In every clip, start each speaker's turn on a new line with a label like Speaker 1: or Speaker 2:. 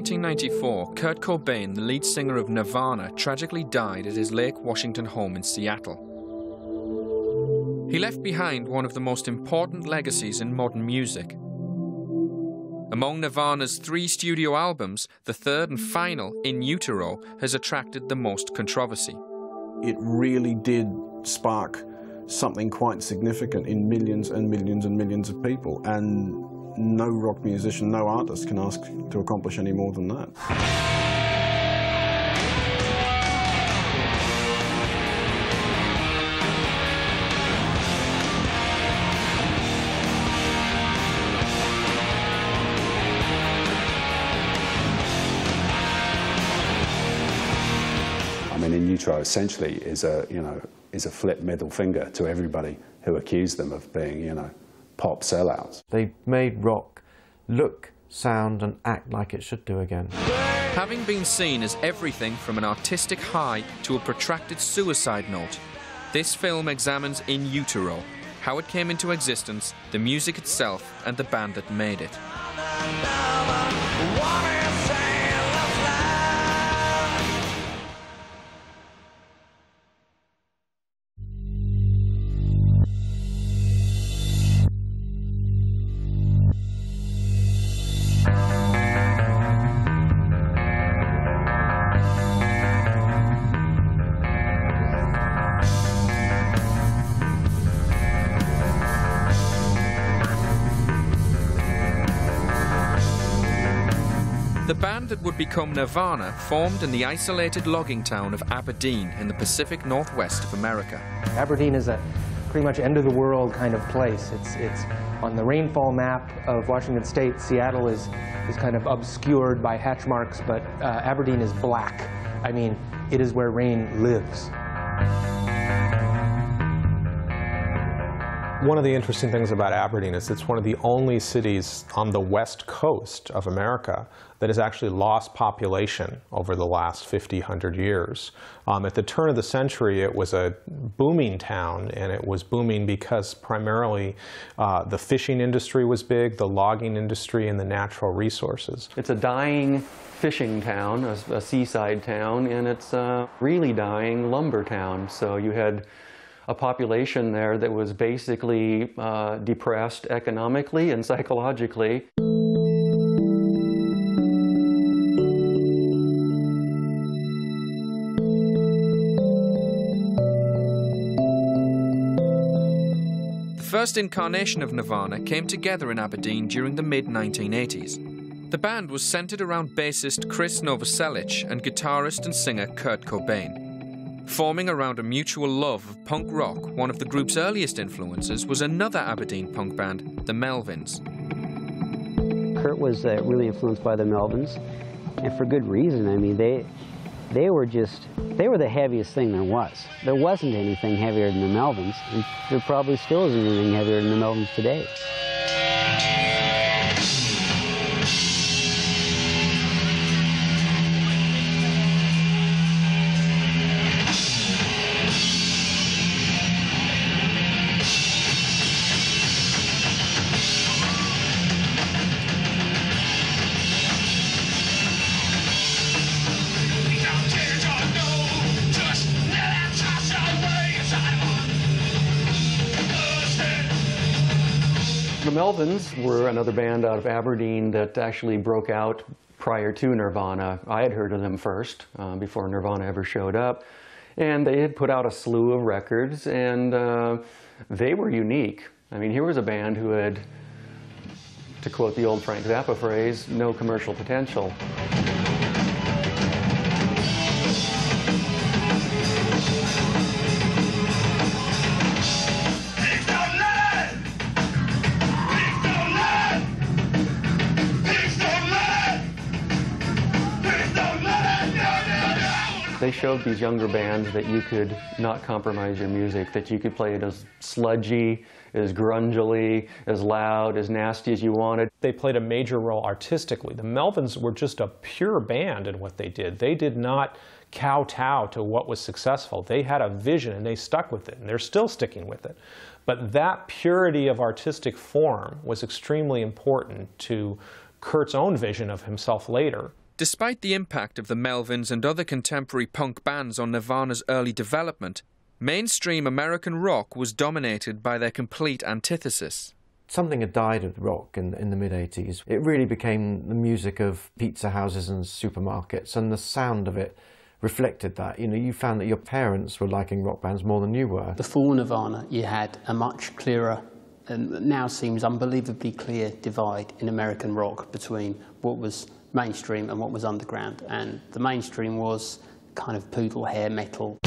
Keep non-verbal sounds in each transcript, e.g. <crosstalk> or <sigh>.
Speaker 1: In 1994, Kurt Cobain, the lead singer of Nirvana, tragically died at his Lake Washington home in Seattle. He left behind one of the most important legacies in modern music. Among Nirvana's three studio albums, the third and final, In Utero, has attracted the most controversy.
Speaker 2: It really did spark something quite significant in millions and millions and millions of people, and no rock musician, no artist can ask to accomplish any more than that.
Speaker 3: I mean, in utero essentially is a, you know, is a flip middle finger to everybody who accused them of being, you know, pop sellouts.
Speaker 4: They made rock look, sound and act like it should do again.
Speaker 1: Having been seen as everything from an artistic high to a protracted suicide note, this film examines In Utero, how it came into existence, the music itself and the band that made it. That would become Nirvana formed in the isolated logging town of Aberdeen in the Pacific Northwest of America.
Speaker 5: Aberdeen is a pretty much end of the world kind of place. It's, it's on the rainfall map of Washington State. Seattle is, is kind of obscured by hatch marks, but uh, Aberdeen is black. I mean, it is where rain lives.
Speaker 6: One of the interesting things about Aberdeen is it's one of the only cities on the west coast of America that has actually lost population over the last 50, 100 years. Um, at the turn of the century, it was a booming town, and it was booming because primarily uh, the fishing industry was big, the logging industry, and the natural resources.
Speaker 7: It's a dying fishing town, a, a seaside town, and it's a really dying lumber town. So you had a population there that was basically uh, depressed economically and psychologically.
Speaker 1: The first incarnation of Nirvana came together in Aberdeen during the mid 1980s. The band was centered around bassist Chris Novoselic and guitarist and singer Kurt Cobain. Forming around a mutual love of punk rock, one of the group's earliest influences was another Aberdeen punk band, the Melvins.
Speaker 8: Kurt was uh, really influenced by the Melvins, and for good reason. I mean, they they were just they were the heaviest thing there was. There wasn't anything heavier than the Melvins, and there probably still isn't anything heavier than the Melvins today.
Speaker 7: Melvins were another band out of Aberdeen that actually broke out prior to Nirvana. I had heard of them first, uh, before Nirvana ever showed up. And they had put out a slew of records, and uh, they were unique. I mean, here was a band who had, to quote the old Frank Zappa phrase, no commercial potential. Showed these younger bands that you could not compromise your music, that you could play it as sludgy, as grungily, as loud, as nasty as you wanted.
Speaker 6: They played a major role artistically. The Melvins were just a pure band in what they did. They did not kowtow to what was successful. They had a vision and they stuck with it, and they're still sticking with it. But that purity of artistic form was extremely important to Kurt's own vision of himself later.
Speaker 1: Despite the impact of the Melvins and other contemporary punk bands on Nirvana's early development, mainstream American rock was dominated by their complete antithesis.
Speaker 4: Something had died of rock in, in the mid 80s. It really became the music of pizza houses and supermarkets, and the sound of it reflected that. You know, you found that your parents were liking rock bands more than you were.
Speaker 9: Before Nirvana, you had a much clearer now seems unbelievably clear divide in American rock between what was mainstream and what was underground. And the mainstream was kind of poodle hair metal.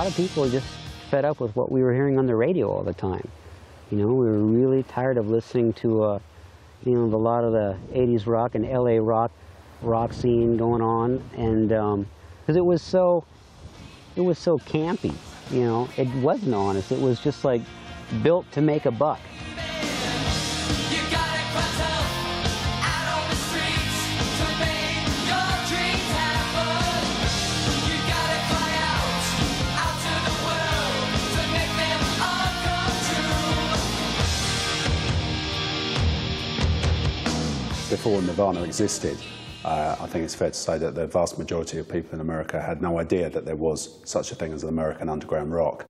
Speaker 8: Lot of people are just fed up with what we were hearing on the radio all the time. You know, we were really tired of listening to, uh, you know, a lot of the 80s rock and LA rock rock scene going on, and because um, it was so, it was so campy. You know, it wasn't honest. It was just like built to make a buck.
Speaker 3: Before Nirvana existed, uh, I think it's fair to say that the vast majority of people in America had no idea that there was such a thing as an American underground rock.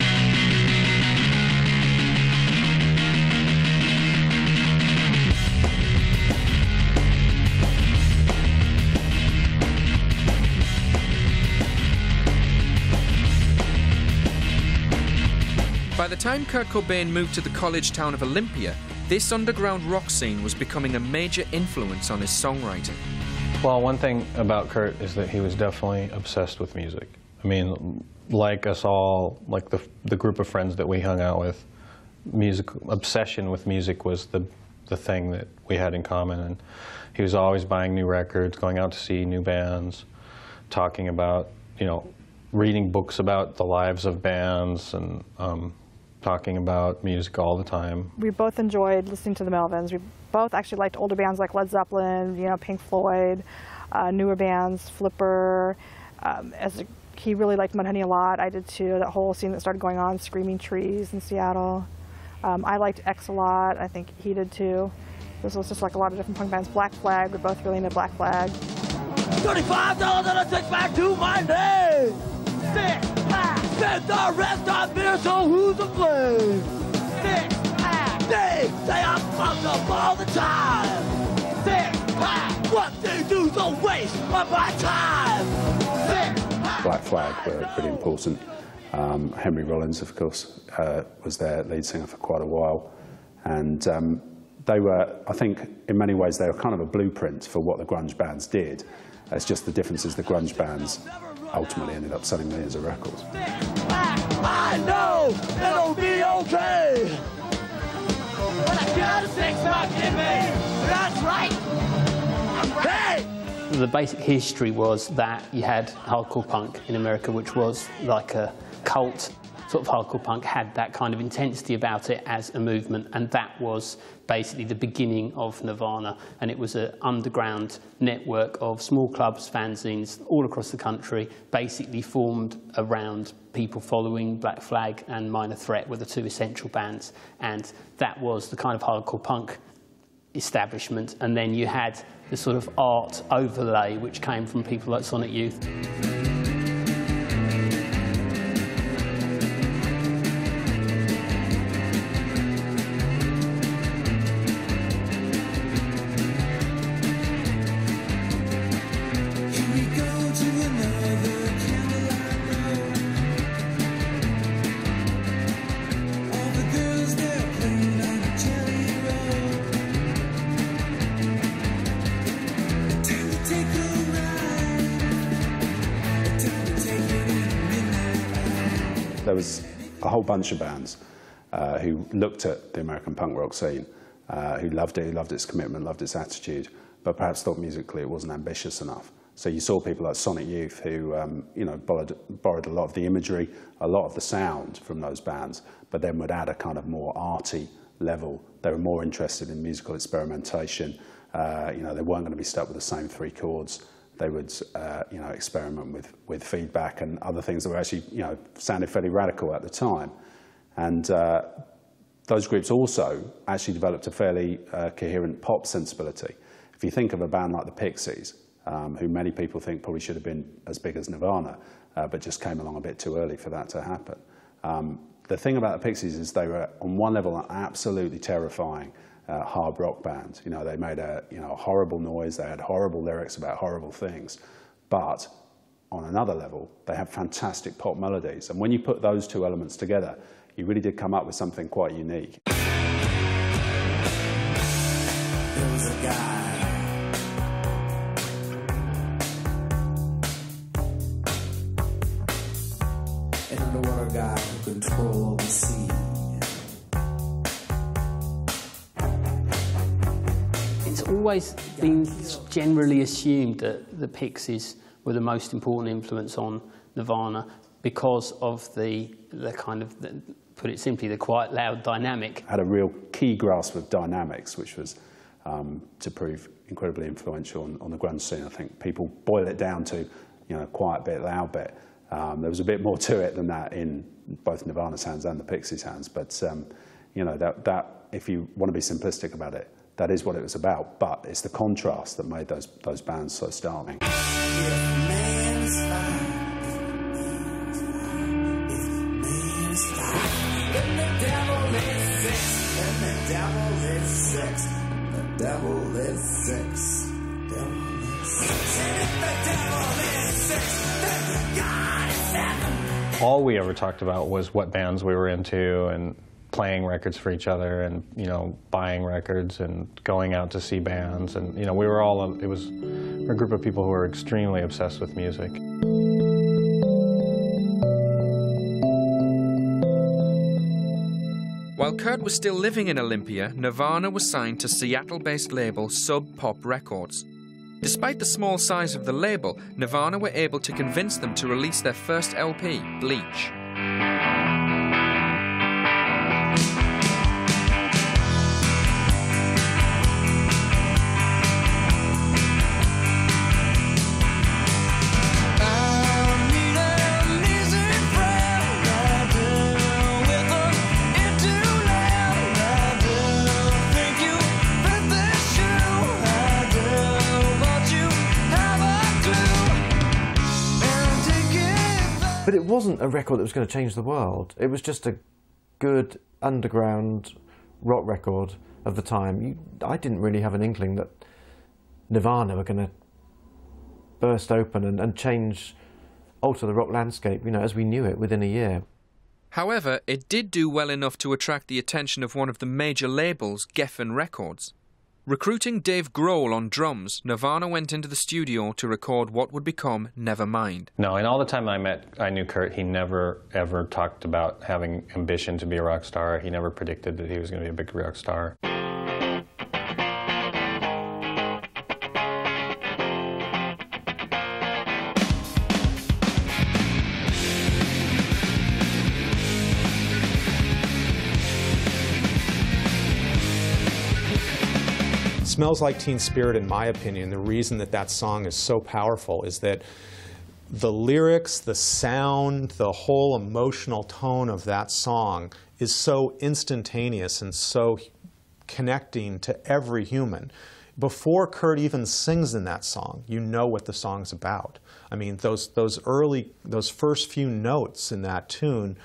Speaker 1: By the time Kurt Cobain moved to the college town of Olympia, this underground rock scene was becoming a major influence on his songwriting.
Speaker 10: Well, one thing about Kurt is that he was definitely obsessed with music. I mean, like us all, like the, the group of friends that we hung out with, music obsession with music was the, the thing that we had in common. And he was always buying new records, going out to see new bands, talking about, you know, reading books about the lives of bands and um, talking about music all the time.
Speaker 11: We both enjoyed listening to the Melvins. We both actually liked older bands like Led Zeppelin, you know, Pink Floyd, uh, newer bands, Flipper. Um, as a, he really liked Mudhoney a lot. I did too. That whole scene that started going on, Screaming Trees in Seattle. Um, I liked X a lot. I think he did too. This was just like a lot of different punk bands. Black Flag, we're both really into Black Flag.
Speaker 12: $25 and a six pack to my name! Six spent the rest of beer, so who's to blame? Six pack. They say I'm fucked up all the time. Six pack. What they do's a waste of my time. Six pack.
Speaker 3: Black Flag were pretty important. Um, Henry Rollins, of course, uh, was their lead singer for quite a while. And um, they were, I think, in many ways, they were kind of a blueprint for what the grunge bands did. It's just the difference is the grunge bands ultimately ended up selling millions of records.
Speaker 12: I know it'll be okay. When I get a six pack in me, that's right. Hey!
Speaker 9: The basic history was that you had hardcore punk in America, which was like a cult sort of hardcore punk had that kind of intensity about it as a movement, and that was basically the beginning of Nirvana. And it was an underground network of small clubs, fanzines all across the country, basically formed around people following Black Flag and Minor Threat were the two essential bands. And that was the kind of hardcore punk establishment. And then you had the sort of art overlay, which came from people like Sonic Youth.
Speaker 3: Whole bunch of bands uh, who looked at the American punk rock scene, uh, who loved it, who loved its commitment, loved its attitude, but perhaps thought musically it wasn't ambitious enough. So you saw people like Sonic Youth who, um, you know, borrowed, borrowed a lot of the imagery, a lot of the sound from those bands, but then would add a kind of more arty level. They were more interested in musical experimentation. Uh, you know, they weren't going to be stuck with the same three chords. They would, uh, you know, experiment with, with feedback and other things that were actually, you know, sounded fairly radical at the time. And uh, those groups also actually developed a fairly uh, coherent pop sensibility. If you think of a band like the Pixies, um, who many people think probably should have been as big as Nirvana, uh, but just came along a bit too early for that to happen. Um, the thing about the Pixies is they were, on one level, absolutely terrifying uh, hard rock band. You know, they made a you know horrible noise. They had horrible lyrics about horrible things, but on another level, they have fantastic pop melodies. And when you put those two elements together, you really did come up with something quite unique.
Speaker 12: There was a
Speaker 9: always been generally assumed that the Pixies were the most important influence on Nirvana because of the, the kind of, the, put it simply, the quite loud dynamic.
Speaker 3: Had a real key grasp of dynamics, which was um, to prove incredibly influential on, on the grunge scene. I think people boil it down to, you know, quiet bit, loud bit. Um, there was a bit more to it than that in both Nirvana's hands and the Pixies' hands. But, um, you know, that, that, if you want to be simplistic about it, that is what it was about. But it's the contrast that made those, those bands so startling.
Speaker 10: All we ever talked about was what bands we were into and playing records for each other and you know buying records and going out to see bands and you know we were all um, it was a group of people who were extremely obsessed with music.
Speaker 1: While Kurt was still living in Olympia, Nirvana was signed to Seattle-based label Sub Pop Records. Despite the small size of the label, Nirvana were able to convince them to release their first LP, Bleach.
Speaker 4: Wasn't a record that was going to change the world. It was just a good underground rock record of the time. You, I didn't really have an inkling that Nirvana were going to burst open and, and change, alter the rock landscape, you know, as we knew it within a year.
Speaker 1: However, it did do well enough to attract the attention of one of the major labels, Geffen Records. Recruiting Dave Grohl on drums, Nirvana went into the studio to record what would become Nevermind.
Speaker 10: No, and all the time I met, I knew Kurt, he never ever talked about having ambition to be a rock star. He never predicted that he was going to be a big rock star.
Speaker 6: Smells Like Teen Spirit, in my opinion, the reason that that song is so powerful is that the lyrics, the sound, the whole emotional tone of that song is so instantaneous and so connecting to every human. Before Kurt even sings in that song, you know what the song's about. I mean, those, those early, those first few notes in that tune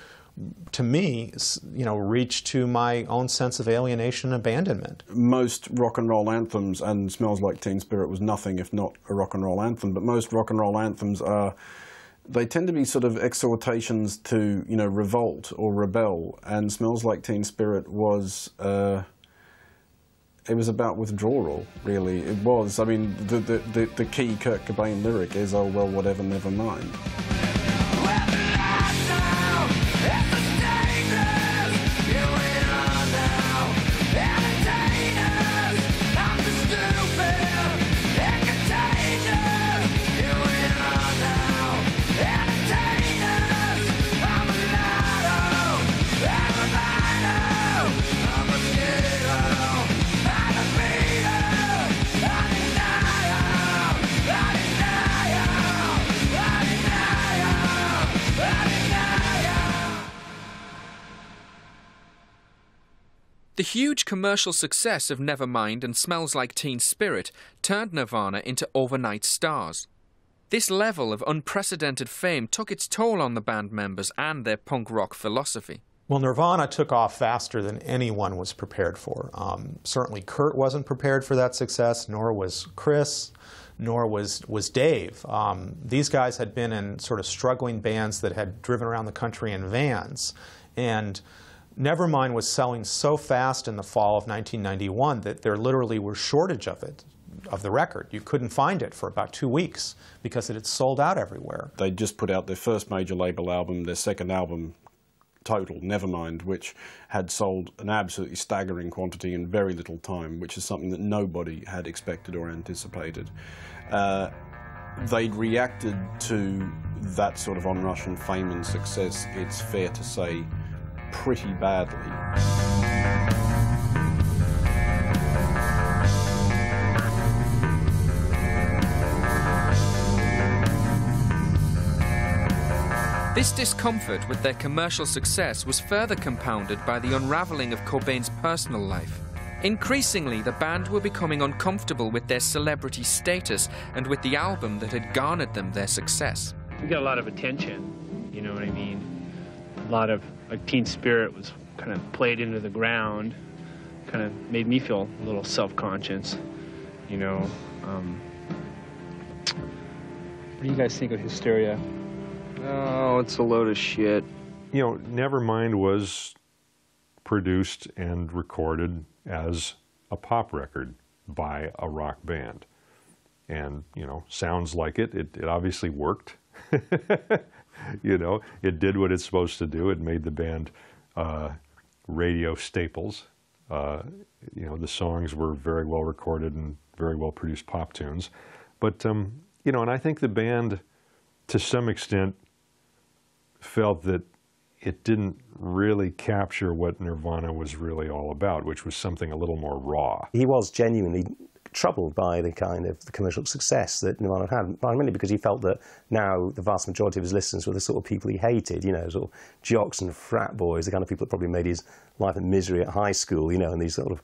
Speaker 6: to me, you know, reach to my own sense of alienation and abandonment.
Speaker 2: Most rock and roll anthems, and Smells Like Teen Spirit was nothing if not a rock and roll anthem, but most rock and roll anthems are, they tend to be sort of exhortations to, you know, revolt or rebel, and Smells Like Teen Spirit was, uh, it was about withdrawal, really. It was. I mean, the, the, the, the key Kurt Cobain lyric is, oh, well, whatever, never mind.
Speaker 1: The huge commercial success of Nevermind and Smells Like Teen Spirit turned Nirvana into overnight stars. This level of unprecedented fame took its toll on the band members and their punk rock philosophy.
Speaker 6: Well, Nirvana took off faster than anyone was prepared for. Um, certainly, Kurt wasn't prepared for that success, nor was Chris, nor was, was Dave. Um, these guys had been in sort of struggling bands that had driven around the country in vans. And Nevermind was selling so fast in the fall of 1991 that there literally was shortage of it, of the record. You couldn't find it for about two weeks because it had sold out everywhere.
Speaker 2: They just put out their first major label album, their second album total, Nevermind, which had sold an absolutely staggering quantity in very little time, which is something that nobody had expected or anticipated. Uh, they'd reacted to that sort of onrush and fame and success, it's fair to say, pretty badly.
Speaker 1: This discomfort with their commercial success was further compounded by the unraveling of Cobain's personal life. Increasingly, the band were becoming uncomfortable with their celebrity status and with the album that had garnered them their success.
Speaker 13: We got a lot of attention, you know what I mean? A lot of, like, Teen Spirit was kind of played into the ground, kind of made me feel a little self-conscious, you know? Um, what do you guys think of Hysteria?
Speaker 14: Oh, it's a load of shit.
Speaker 15: You know, Nevermind was produced and recorded as a pop record by a rock band. And, you know, sounds like it. It, it obviously worked. <laughs> <laughs> you know, it did what it's supposed to do. It made the band uh, radio staples. Uh, you know, the songs were very well recorded and very well produced pop tunes. But, um, you know, and I think the band, to some extent, felt that it didn't really capture what Nirvana was really all about, which was something a little more raw.
Speaker 16: He was genuinely troubled by the kind of the commercial success that Nirvana had, primarily because he felt that now the vast majority of his listeners were the sort of people he hated, you know, sort of jocks and frat boys, the kind of people that probably made his life a misery at high school, you know, and these sort of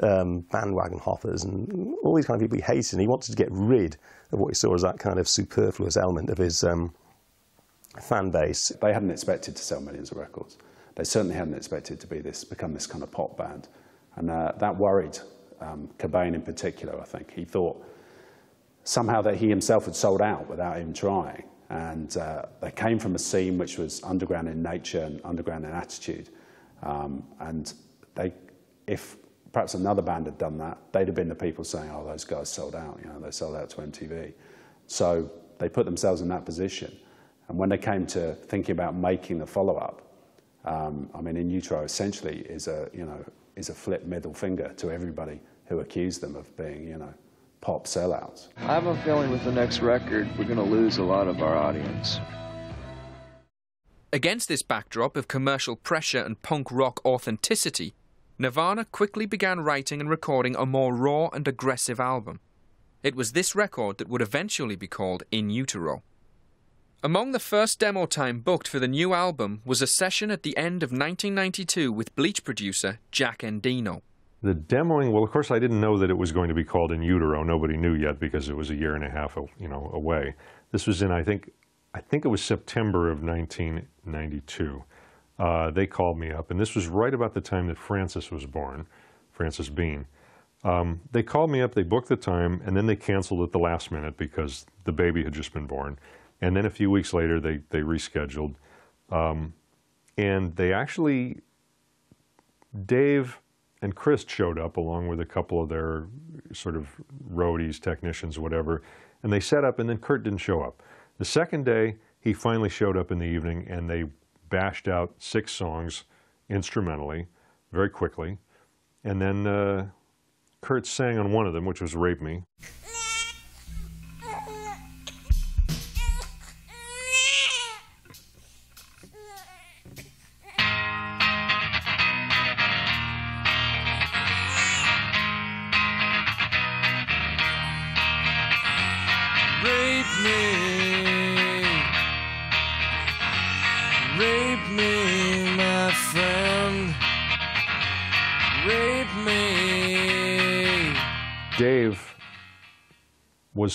Speaker 16: um, bandwagon hoppers and all these kind of people he hated. And he wanted to get rid of what he saw as that kind of superfluous element of his um, fan base.
Speaker 3: They hadn't expected to sell millions of records. They certainly hadn't expected to be this, become this kind of pop band. And uh, that worried um, Cobain in particular, I think. He thought somehow that he himself had sold out without even trying. And uh, they came from a scene which was underground in nature and underground in attitude. Um, and they, if perhaps another band had done that, they'd have been the people saying, oh, those guys sold out, you know, they sold out to MTV. So they put themselves in that position. And when they came to thinking about making the follow-up, um, I mean, In Utero essentially is a, you know, is a flip middle finger to everybody who accused them of being, you know, pop sellouts.
Speaker 14: I have a feeling with the next record, we're going to lose a lot of our audience.
Speaker 1: Against this backdrop of commercial pressure and punk rock authenticity, Nirvana quickly began writing and recording a more raw and aggressive album. It was this record that would eventually be called In Utero. Among the first demo time booked for the new album was a session at the end of 1992 with Bleach producer Jack Endino.
Speaker 15: The demoing, well, of course, I didn't know that it was going to be called In Utero. Nobody knew yet because it was a year and a half, you know, away. This was in, I think, I think it was September of 1992. Uh, they called me up, and this was right about the time that Frances was born, Frances Bean. Um, they called me up, they booked the time, and then they canceled at the last minute because the baby had just been born. And then a few weeks later, they, they rescheduled. Um, and they actually, Dave and Chris showed up along with a couple of their sort of roadies, technicians, whatever. And they set up, and then Kurt didn't show up. The second day, he finally showed up in the evening, and they bashed out six songs instrumentally, very quickly. And then uh, Kurt sang on one of them, which was Rape Me.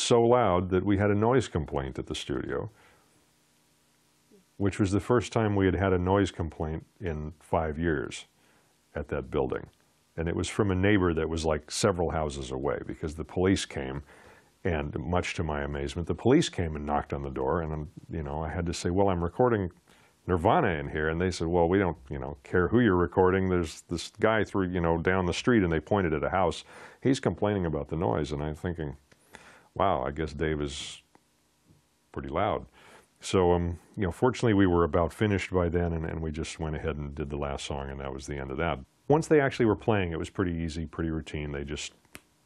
Speaker 15: So loud that we had a noise complaint at the studio, which was the first time we had had a noise complaint in five years at that building. And it was from a neighbor that was like several houses away because the police came and much to my amazement, the police came and knocked on the door and, um, you know, I had to say, well, I'm recording Nirvana in here. And they said, well, we don't, you know, care who you're recording. There's this guy through, you know, down the street and they pointed at a house. He's complaining about the noise. And I'm thinking, wow, I guess Dave is pretty loud. So, um, you know, fortunately we were about finished by then and, and we just went ahead and did the last song and that was the end of that. Once they actually were playing, it was pretty easy, pretty routine. They just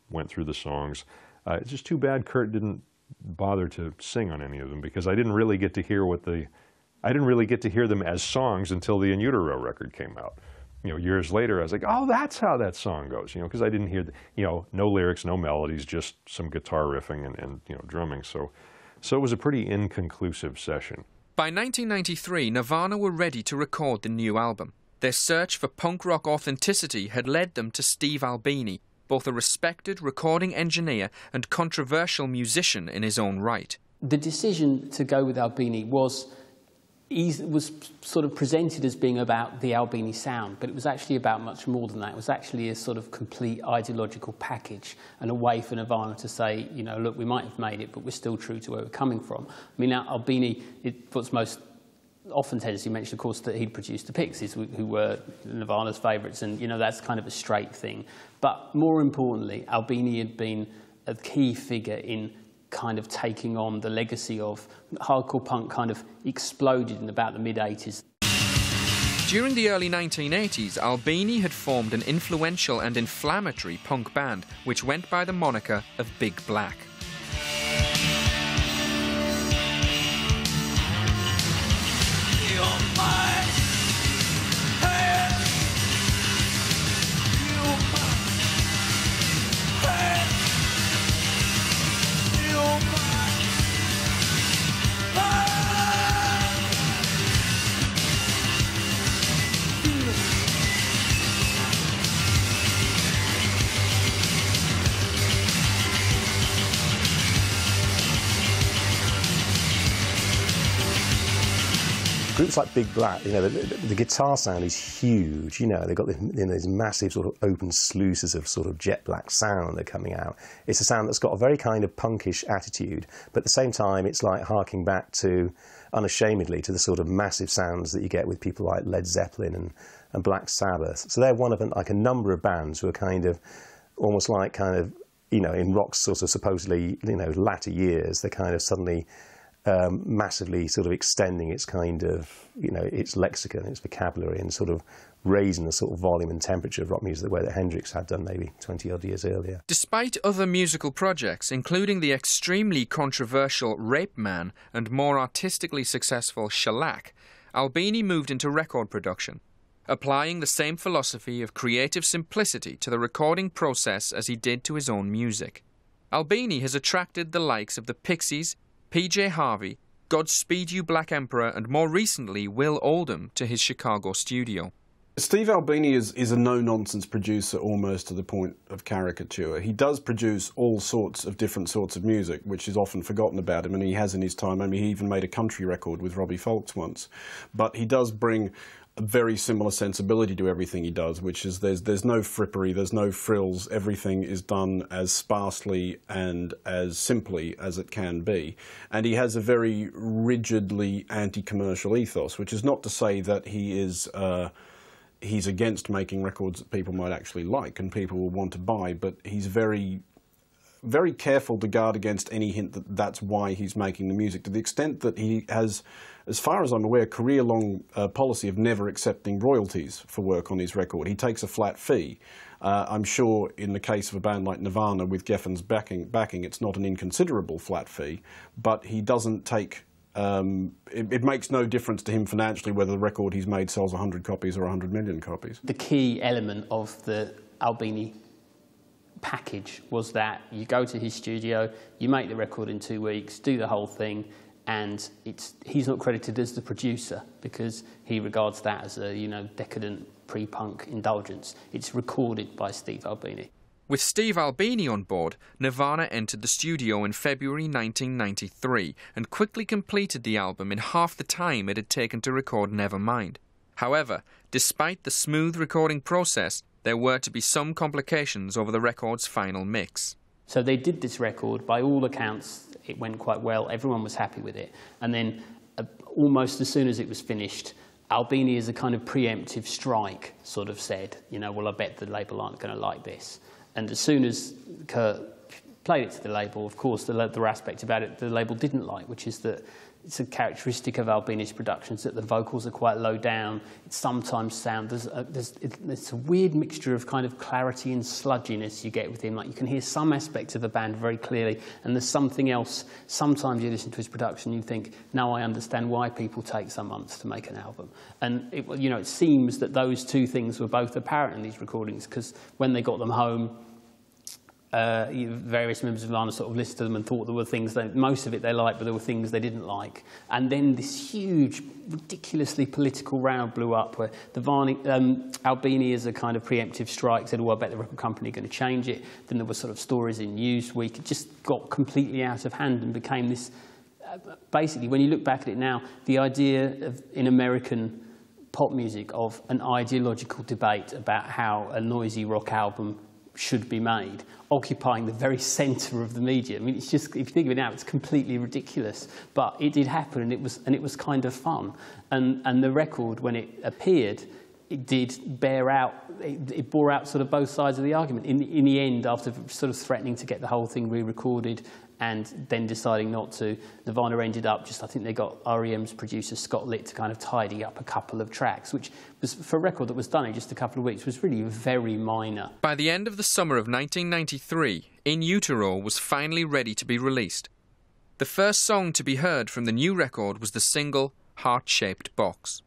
Speaker 15: went through the songs. Uh, it's just too bad Kurt didn't bother to sing on any of them because I didn't really get to hear what the I didn't really get to hear them as songs until the In Utero record came out. You know, years later, I was like, oh, that's how that song goes, you know, because I didn't hear, the, you know, no lyrics, no melodies, just some guitar riffing and, and, you know, drumming. So, so it was a pretty inconclusive session.
Speaker 1: By 1993, Nirvana were ready to record the new album. Their search for punk rock authenticity had led them to Steve Albini, both a respected recording engineer and controversial musician in his own right.
Speaker 9: The decision to go with Albini was was sort of presented as being about the Albini sound, but it was actually about much more than that. It was actually a sort of complete ideological package and a way for Nirvana to say, you know, look, we might have made it, but we're still true to where we're coming from. I mean, Albini, it, what's most often tendency mentioned, of course, that he'd produced the Pixies, who were Nirvana's favourites, and, you know, that's kind of a straight thing. But more importantly, Albini had been a key figure in kind of taking on the legacy of hardcore punk kind of exploded in about the mid 80s.
Speaker 1: During the early 1980s, Albini had formed an influential and inflammatory punk band which went by the moniker of Big Black.
Speaker 16: Groups like Big Black, you know, the, the, guitar sound is huge. You know, they've got this, you know, these massive sort of open sluices of sort of jet black sound that are coming out. It's a sound that's got a very kind of punkish attitude, but at the same time, it's like harking back to, unashamedly, to the sort of massive sounds that you get with people like Led Zeppelin and, and Black Sabbath. So they're one of like a number of bands who are kind of almost like kind of you know, in rock's sort of supposedly, you know, latter years, they're kind of suddenly um, massively sort of extending its kind of, you know, its lexicon, its vocabulary, and sort of raising the sort of volume and temperature of rock music the way that Hendrix had done maybe 20 odd years earlier.
Speaker 1: Despite other musical projects, including the extremely controversial Rapeman and more artistically successful Shellac, Albini moved into record production, applying the same philosophy of creative simplicity to the recording process as he did to his own music. Albini has attracted the likes of the Pixies, PJ Harvey, Godspeed You Black Emperor, and more recently Will Oldham to his Chicago studio.
Speaker 2: Steve Albini is, is a no-nonsense producer almost to the point of caricature. He does produce all sorts of different sorts of music, which is often forgotten about him, and he has in his time. I mean, he even made a country record with Robbie Fulks once. But he does bring a very similar sensibility to everything he does, which is there's there's no frippery, there's no frills. Everything is done as sparsely and as simply as it can be, and he has a very rigidly anti-commercial ethos, which is not to say that he is. Uh, he's against making records that people might actually like and people will want to buy, but he's very very careful to guard against any hint that that's why he's making the music, to the extent that he has, as far as I'm aware, career-long uh, policy of never accepting royalties for work on his record. He takes a flat fee. Uh, I'm sure in the case of a band like Nirvana with Geffen's backing, backing, it's not an inconsiderable flat fee, but he doesn't take um, it, it, makes no difference to him financially whether the record he's made sells 100 copies or 100 million copies.
Speaker 9: The key element of the Albini package was that you go to his studio, you make the record in two weeks, do the whole thing, and it's, he's not credited as the producer because he regards that as a you know decadent pre-punk indulgence. It's recorded by Steve Albini.
Speaker 1: With Steve Albini on board, Nirvana entered the studio in February 1993 and quickly completed the album in half the time it had taken to record Nevermind. However, despite the smooth recording process, there were to be some complications over the record's final mix.
Speaker 9: So they did this record. By all accounts, it went quite well. Everyone was happy with it. And then, uh, almost as soon as it was finished, Albini, as a kind of preemptive strike, sort of said, you know, well, I bet the label aren't going to like this. And as soon as Kurt played it to the label, of course, the, the aspect about it the label didn't like, which is that it's a characteristic of Albini's productions that the vocals are quite low down. It sometimes sound there's a, there's, it, it's a weird mixture of kind of clarity and sludginess you get with him. Like you can hear some aspects of the band very clearly, and there's something else. Sometimes you listen to his production, you think, now I understand why people take some months to make an album. And it, you know, it seems that those two things were both apparent in these recordings because when they got them home uh, various members of Nirvana sort of listed them and thought there were things that most of it they liked, but there were things they didn't like. And then this huge, ridiculously political row blew up where the Varney, um, Albini, as a kind of preemptive strike, said, "Well, I bet the record company are going to change it." Then there were sort of stories in Newsweek. It just got completely out of hand and became this. Uh, basically, when you look back at it now, the idea of in American pop music of an ideological debate about how a noisy rock album should be made, occupying the very centre of the media. I mean, it's just, if you think of it now, it's completely ridiculous. But it did happen, and it was, and it was kind of fun. And, and the record, when it appeared, it did bear out, it, it bore out sort of both sides of the argument. In, in the end, after sort of threatening to get the whole thing re-recorded and then deciding not to. Nirvana ended up just, I think they got REM's producer Scott Litt to kind of tidy up a couple of tracks, which was, for a record that was done in just a couple of weeks, was really very minor.
Speaker 1: By the end of the summer of 1993, In Utero was finally ready to be released. The first song to be heard from the new record was the single Heart Shaped Box.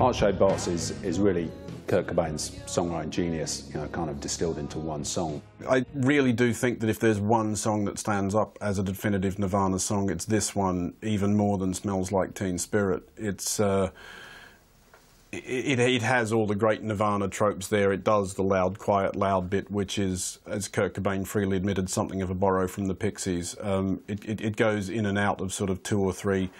Speaker 3: Heart-Shaped Box is, is really Kurt Cobain's songwriting genius, you know, kind of distilled into one song.
Speaker 2: I really do think that if there's one song that stands up as a definitive Nirvana song, it's this one, even more than Smells Like Teen Spirit. It's... Uh, it, it, has all the great Nirvana tropes there. It does the loud, quiet, loud bit, which is, as Kurt Cobain freely admitted, something of a borrow from the Pixies. Um, it, it, it, goes in and out of sort of two or three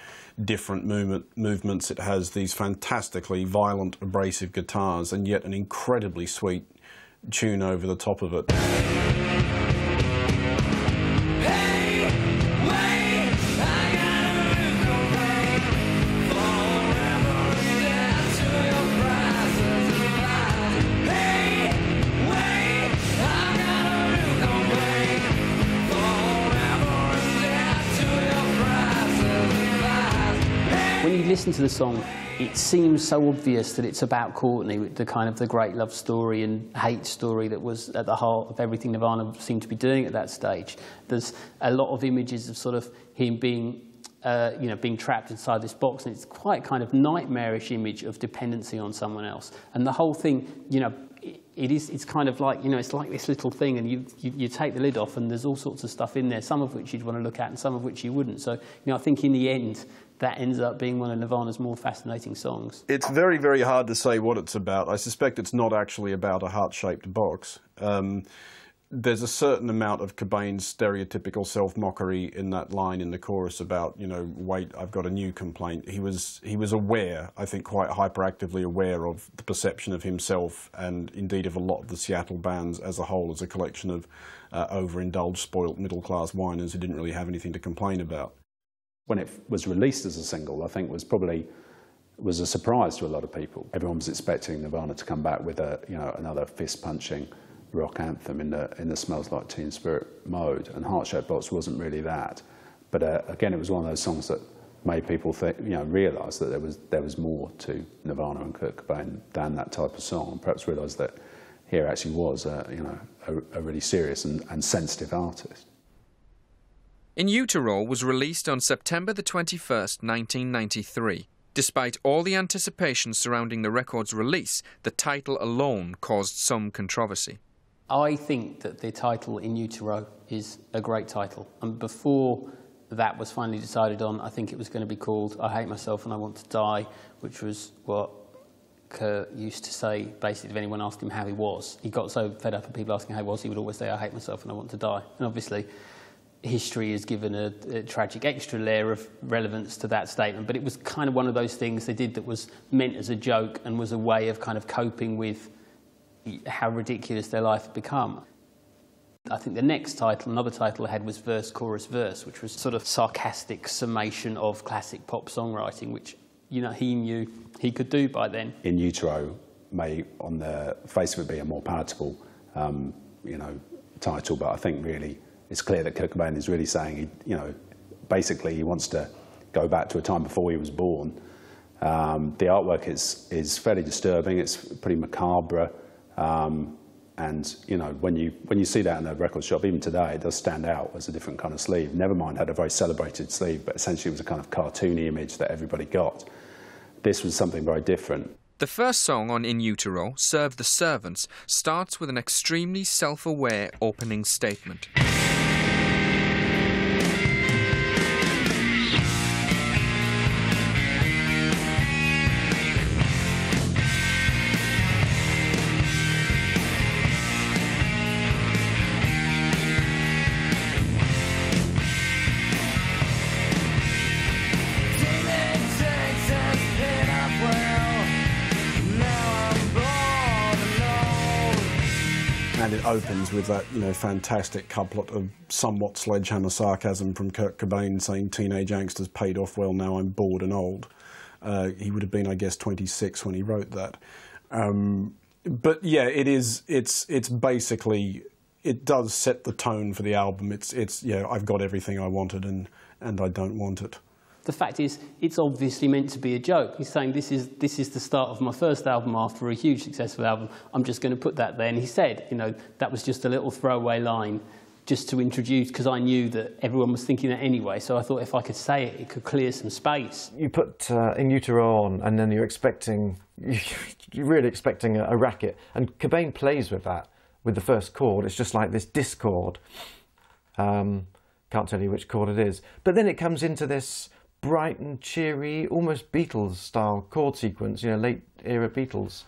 Speaker 2: different movement, movements. It has these fantastically violent, abrasive guitars, and yet an incredibly sweet tune over the top of it.
Speaker 9: Listen to the song, it seems so obvious that it's about Courtney, the kind of the great love story and hate story that was at the heart of everything Nirvana seemed to be doing at that stage. There's a lot of images of sort of him being uh, you know, being trapped inside this box, and it's quite kind of nightmarish image of dependency on someone else. And the whole thing, you know, it, it is, it's kind of like, you know, it's like this little thing, and you, you, you take the lid off, and there's all sorts of stuff in there, some of which you'd want to look at, and some of which you wouldn't. So, you know, I think in the end, that ends up being one of Nirvana's more fascinating songs.
Speaker 2: It's very, very hard to say what it's about. I suspect it's not actually about a heart-shaped box. Um, there's a certain amount of Cobain's stereotypical self-mockery in that line in the chorus about, you know, wait, I've got a new complaint. He was he was aware, I think, quite hyperactively aware of the perception of himself and indeed of a lot of the Seattle bands as a whole, as a collection of uh, overindulged, spoilt middle-class whiners who didn't really have anything to complain about
Speaker 3: when it was released as a single, I think was probably was a surprise to a lot of people. Everyone was expecting Nirvana to come back with a you know another fist punching rock anthem in the in the Smells Like Teen Spirit mode, and Heart Shaped Box wasn't really that. But uh, again, it was one of those songs that made people think, you know, realise that there was there was more to Nirvana and Kurt Cobain than that type of song, and perhaps realise that here actually was a, you know a, a really serious and, and sensitive artist.
Speaker 1: In Utero was released on September the 21st, 1993. Despite all the anticipation surrounding the record's release, the title alone caused some controversy.
Speaker 9: I think that the title In Utero is a great title. And before that was finally decided on, I think it was going to be called I Hate Myself and I Want to Die, which was what Kurt used to say basically if anyone asked him how he was. He got so fed up of people asking how he was, he would always say, I hate myself and I want to die. And obviously, history has given a, a, tragic extra layer of relevance to that statement, but it was kind of one of those things they did that was meant as a joke and was a way of kind of coping with how ridiculous their life had become. I think the next title, another title I had was Verse, Chorus, Verse, which was sort of sarcastic summation of classic pop songwriting, which you know he knew he could do by then.
Speaker 3: In Utero may, on the face of it, be a more palatable, um, you know, title, but I think really it's clear that Kurt Cobain is really saying, he, you know, basically he wants to go back to a time before he was born. Um, the artwork is is fairly disturbing. It's pretty macabre. Um, and you know, when you when you see that in a record shop, even today, it does stand out as a different kind of sleeve. Nevermind had a very celebrated sleeve, but essentially it was a kind of cartoony image that everybody got. This was something very different.
Speaker 1: The first song on In Utero, Serve the Servants, starts with an extremely self aware opening statement.
Speaker 2: Opens with that, you know, fantastic couplet of somewhat sledgehammer sarcasm from Kurt Cobain saying, "Teenage angst has paid off well. Now I'm bored and old." Uh, he would have been, I guess, 26 when he wrote that. Um, but yeah, it is. It's it's basically it does set the tone for the album. It's it's yeah, I've got everything I wanted and and I don't want it.
Speaker 9: The fact is, it's obviously meant to be a joke. He's saying, this is, this is the start of my first album after a huge successful album. I'm just going to put that there. And he said, you know, that was just a little throwaway line just to introduce, because I knew that everyone was thinking that anyway. So I thought if I could say it, it could clear some space.
Speaker 4: You put uh, In Utero on, and then you're expecting, <laughs> you're really expecting a, a racket. And Cobain plays with that, with the first chord. It's just like this discord. Um, can't tell you which chord it is. But then it comes into this bright and cheery, almost Beatles style chord sequence, you know, late era Beatles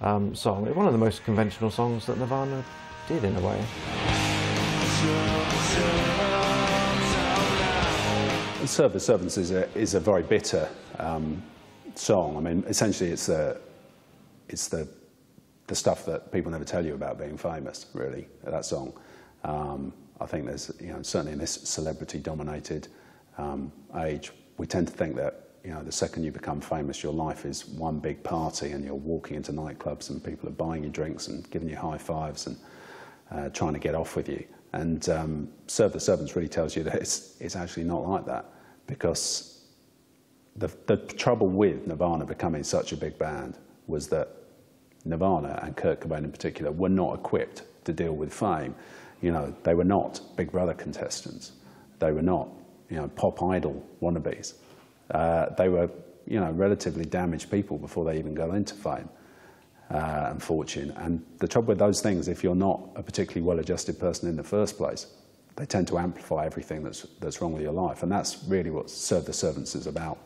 Speaker 4: um, song. One of the most conventional songs that Nirvana did in a way.
Speaker 3: The Servants is a, is a very bitter um, song. I mean, essentially, it's, the it's the, the stuff that people never tell you about being famous, really, that song. Um, I think there's, you know, certainly in this celebrity dominated um, age, we tend to think that you know, the second you become famous, your life is one big party and you're walking into nightclubs and people are buying you drinks and giving you high fives and uh, trying to get off with you. And um, Serve the Servants really tells you that it's, it's actually not like that because the, the trouble with Nirvana becoming such a big band was that Nirvana and Kurt Cobain in particular were not equipped to deal with fame. You know, they were not Big Brother contestants. They were not you know, pop idol wannabes. Uh, they were, you know, relatively damaged people before they even got into fame uh, and fortune. And the trouble with those things, if you're not a particularly well-adjusted person in the first place, they tend to amplify everything that's, that's wrong with your life. And that's really what Serve the Servants is about.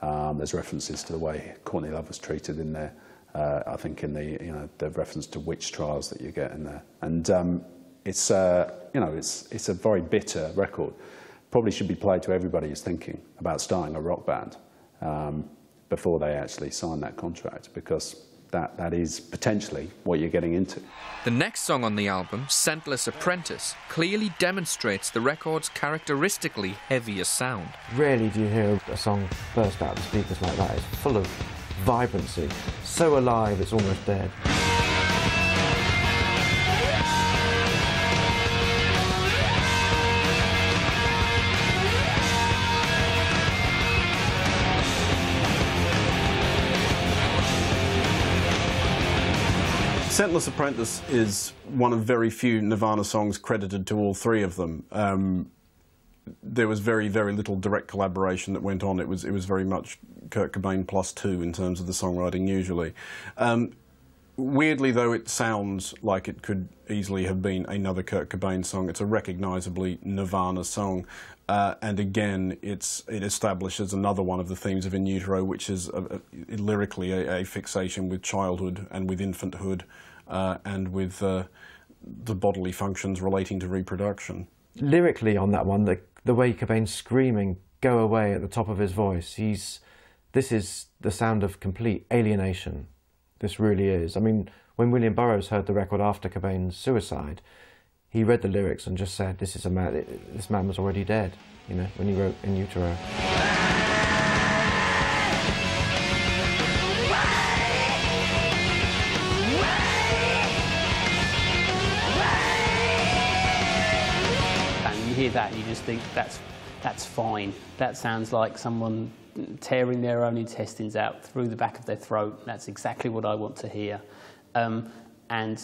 Speaker 3: Um, there's references to the way Courtney Love was treated in there. Uh, I think in the, you know, the reference to witch trials that you get in there. And um, it's, uh, you know, it's, it's a very bitter record probably should be played to everybody who's thinking about starting a rock band um, before they actually sign that contract because that, that is potentially what you're getting into.
Speaker 1: The next song on the album, Scentless Apprentice, clearly demonstrates the record's characteristically heavier sound.
Speaker 4: Rarely do you hear a song burst out of the speakers like that. It's full of vibrancy, so alive it's almost dead.
Speaker 2: Scentless Apprentice is one of very few Nirvana songs credited to all three of them. Um, there was very, very little direct collaboration that went on. It was, it was very much Kurt Cobain plus two in terms of the songwriting usually. Um, weirdly, though, it sounds like it could easily have been another Kurt Cobain song. It's a recognisably Nirvana song. Uh, and again, it's, it establishes another one of the themes of In Utero, which is a, a, lyrically a, a, fixation with childhood and with infanthood uh, and with uh, the bodily functions relating to reproduction.
Speaker 4: Lyrically, on that one, the the way Cobain's screaming, go away at the top of his voice. He's, this is the sound of complete alienation. This really is. I mean, when William Burroughs heard the record after Cobain's suicide, he read the lyrics and just said, this is a man, this man was already dead, you know, when he wrote In Utero.
Speaker 9: And you hear that, you just think that's, that's fine. That sounds like someone tearing their own intestines out through the back of their throat. That's exactly what I want to hear. Um, and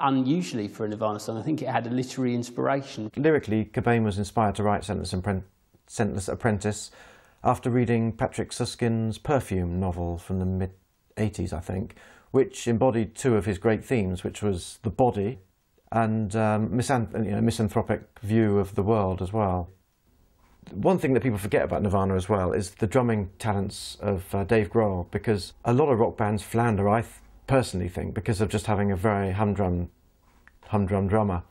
Speaker 9: unusually for a Nirvana song, I think it had a literary inspiration.
Speaker 4: Lyrically, Cobain was inspired to write Scentless Apprentice after reading Patrick Süskind's Perfume novel from the mid 80s, I think, which embodied two of his great themes, which was the body and um, you know, misanthropic view of the world as well. One thing that people forget about Nirvana as well is the drumming talents of uh, Dave Grohl, because a lot of rock bands flounder, I th personally think, because of just having a very humdrum, humdrum drummer.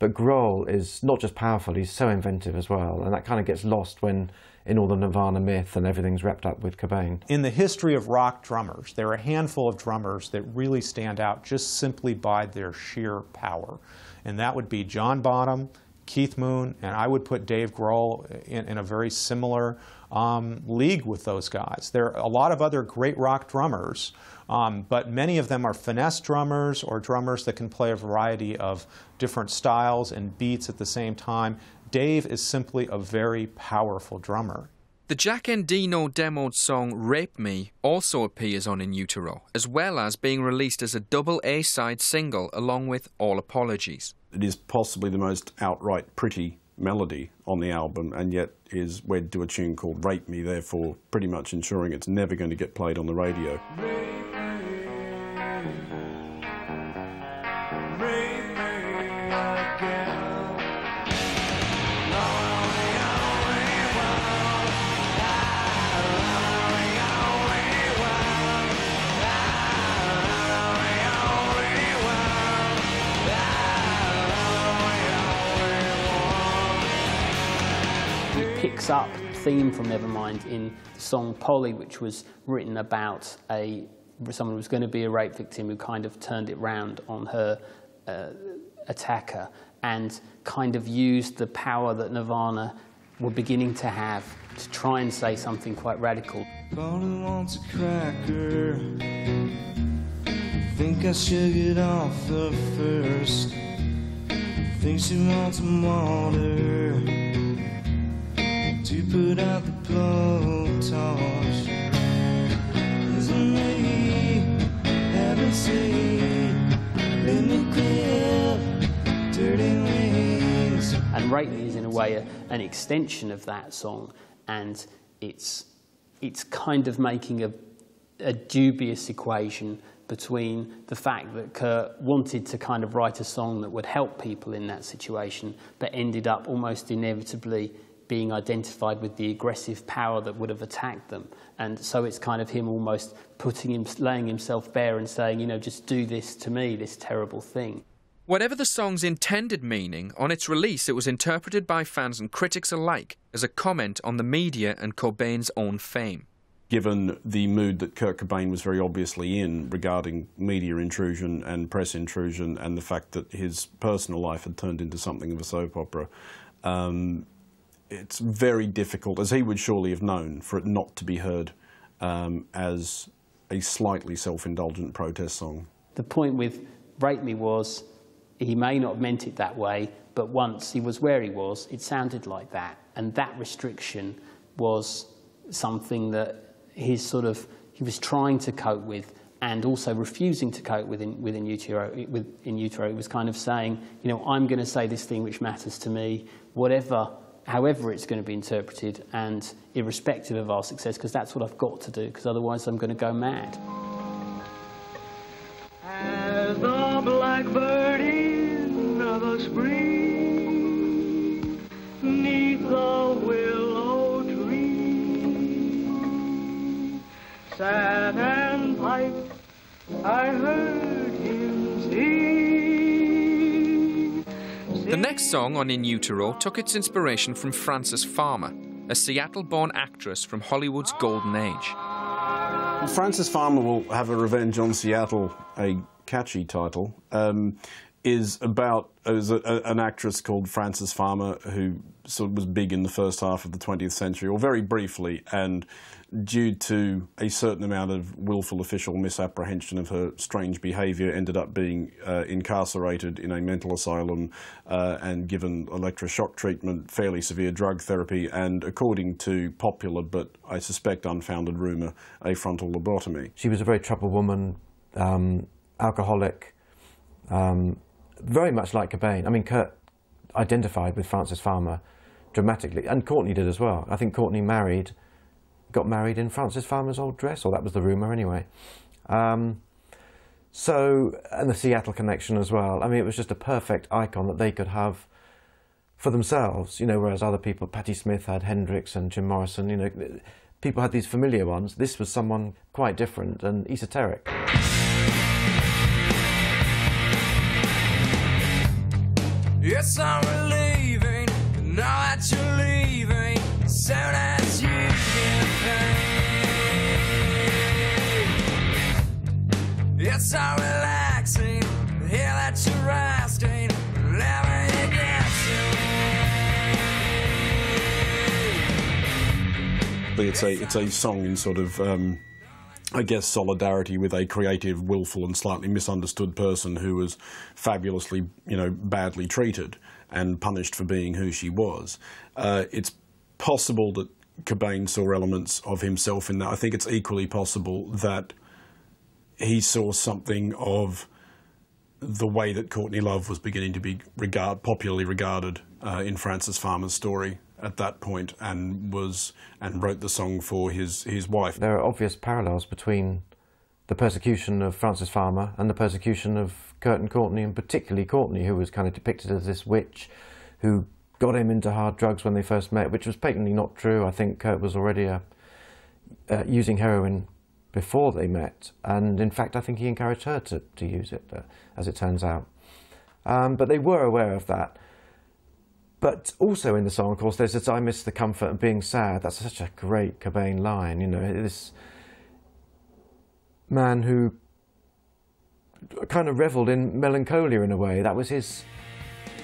Speaker 4: But Grohl is not just powerful, he's so inventive as well, and that kind of gets lost when in all the Nirvana myth and everything's wrapped up with Cobain.
Speaker 6: In the history of rock drummers, there are a handful of drummers that really stand out just simply by their sheer power. And that would be John Bonham, Keith Moon, and I would put Dave Grohl in, in a very similar um, league with those guys. There are a lot of other great rock drummers, um, but many of them are finesse drummers or drummers that can play a variety of different styles and beats at the same time. Dave is simply a very powerful drummer.
Speaker 1: The Jack Endino demoed song Rape Me also appears on In Utero, as well as being released as a double A-side single along with All Apologies.
Speaker 2: It is possibly the most outright pretty melody on the album and yet is wed to a tune called Rape Me, therefore pretty much ensuring it's never going to get played on the radio.
Speaker 9: Picks up theme from Nevermind in the song Polly, which was written about a someone who was going to be a rape victim who kind of turned it round on her uh, attacker and kind of used the power that Nirvana were beginning to have to try and say something quite radical.
Speaker 12: Polly wants a cracker. Think I should get off the first. Think she wants some water to put out the me?
Speaker 9: And is in a way a, an extension of that song, and it's it's kind of making a, a dubious equation between the fact that Kurt wanted to kind of write a song that would help people in that situation, but ended up almost inevitably being identified with the aggressive power that would have attacked them. And so it's kind of him almost putting him, laying himself bare and saying, you know, just do this to me, this terrible thing.
Speaker 1: Whatever the song's intended meaning, on its release it was interpreted by fans and critics alike as a comment on the media and Cobain's own fame.
Speaker 2: Given the mood that Kurt Cobain was very obviously in regarding media intrusion and press intrusion and the fact that his personal life had turned into something of a soap opera, um, it's very difficult, as he would surely have known, for it not to be heard um, as a slightly self-indulgent protest song.
Speaker 9: The point with Rape Me was he may not have meant it that way, but once he was where he was, it sounded like that. And that restriction was something that his sort of, he was trying to cope with and also refusing to cope within, within, utero, with, in utero. It was kind of saying, you know, I'm going to say this thing which matters to me, whatever, however it's going to be interpreted, and irrespective of our success, because that's what I've got to do, because otherwise I'm going to go mad.
Speaker 12: As the blackbird in the spring,
Speaker 1: next song on In Utero took its inspiration from Frances Farmer, a Seattle-born actress from Hollywood's golden age.
Speaker 2: Frances Farmer will have a Revenge on Seattle, a catchy title, um, is about is a, a, an actress called Frances Farmer who sort of was big in the first half of the 20th century, or very briefly, and due to a certain amount of willful official misapprehension of her strange behaviour, ended up being uh, incarcerated in a mental asylum uh, and given electroshock treatment, fairly severe drug therapy, and according to popular but I suspect unfounded rumour, a frontal lobotomy.
Speaker 4: She was a very troubled woman, um, alcoholic, um, very much like Cobain. I mean, Kurt identified with Frances Farmer dramatically, and Courtney did as well. I think Courtney married, got married in Frances Farmer's old dress, or that was the rumour anyway. Um, so, and the Seattle connection as well. I mean, it was just a perfect icon that they could have for themselves, you know, whereas other people, Patti Smith had Hendrix and Jim Morrison, you know, people had these familiar ones. This was someone quite different and esoteric.
Speaker 12: Yes, I'm relieving, now that you're leaving, soon as you get paid. Yes, I'm relaxing, hear that you're resting, never you. Get
Speaker 2: But it's a it's a song in sort of um, I guess solidarity with a creative, willful, and slightly misunderstood person who was fabulously, you know, badly treated and punished for being who she was. Uh, it's possible that Cobain saw elements of himself in that. I think it's equally possible that he saw something of the way that Courtney Love was beginning to be regard, popularly regarded uh, in Frances Farmer's story at that point and was and wrote the song for his his wife.
Speaker 4: There are obvious parallels between the persecution of Frances Farmer and the persecution of Kurt and Courtney, and particularly Courtney, who was kind of depicted as this witch who got him into hard drugs when they first met, which was patently not true. I think Kurt was already a, uh, using heroin before they met, and in fact, I think he encouraged her to, to use it, uh, as it turns out. Um, but they were aware of that. But also in the song, of course, there's this I miss the comfort of being sad. That's such a great Cobain line, you know, this man who kind of revelled in melancholia in a way. That was his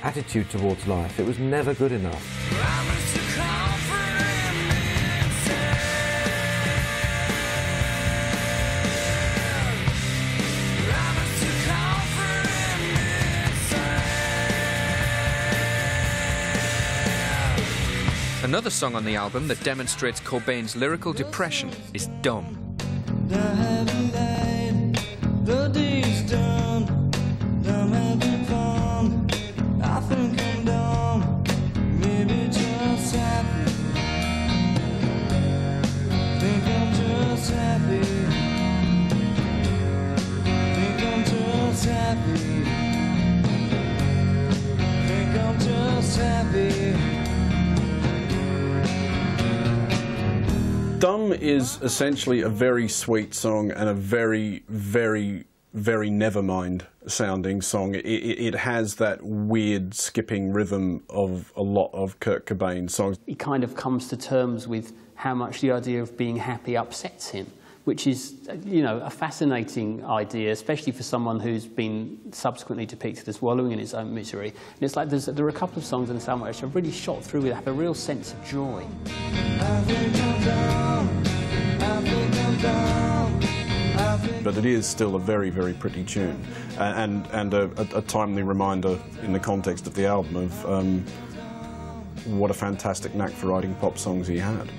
Speaker 4: attitude towards life. It was never good enough.
Speaker 1: Another song on the album that demonstrates Cobain's lyrical depression is Dumb.
Speaker 12: The Dumb
Speaker 2: is essentially a very sweet song and a very, very, very Nevermind sounding song. It, it, it, has that weird skipping rhythm of a lot of Kurt Cobain songs.
Speaker 9: He kind of comes to terms with how much the idea of being happy upsets him, which is, you know, a fascinating idea, especially for someone who's been subsequently depicted as wallowing in his own misery. And it's like there are a couple of songs in the sound which are really shot through with have a real sense of joy.
Speaker 2: But it is still a very, very pretty tune, and and a, a timely reminder in the context of the album of um, what a fantastic knack for writing pop songs he had.